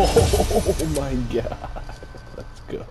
Oh my god. Let's go.